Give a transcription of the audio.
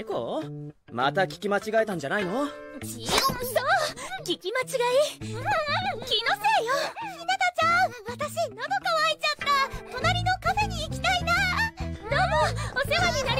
エコまた聞き間違えたんじゃないの？そう聞き間違い、うん、気のせいよ。ひなたちゃん私喉乾いちゃった。隣のカフェに行きたいな。どうもお世話になり